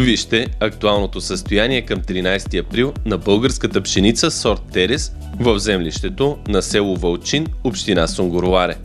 Вижте актуалното състояние към 13 април на българската пшеница сорт Терес в землището на село Вълчин, община Сунгурларе.